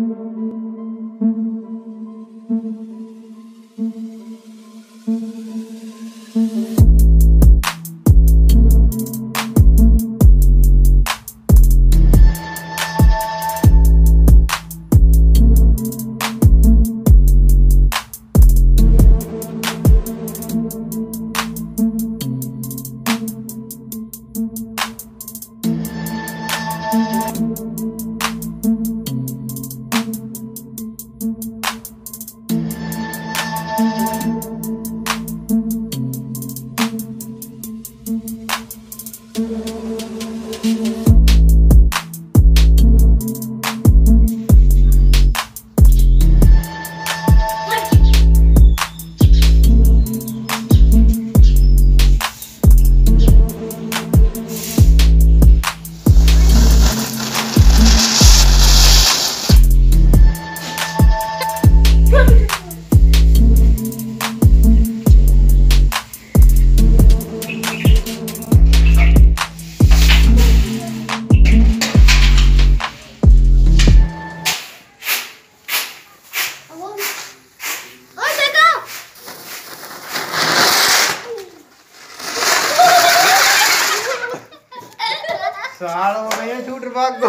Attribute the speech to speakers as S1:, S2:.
S1: Música Thank you.
S2: साल हो गए झूठ भाग